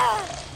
Ah!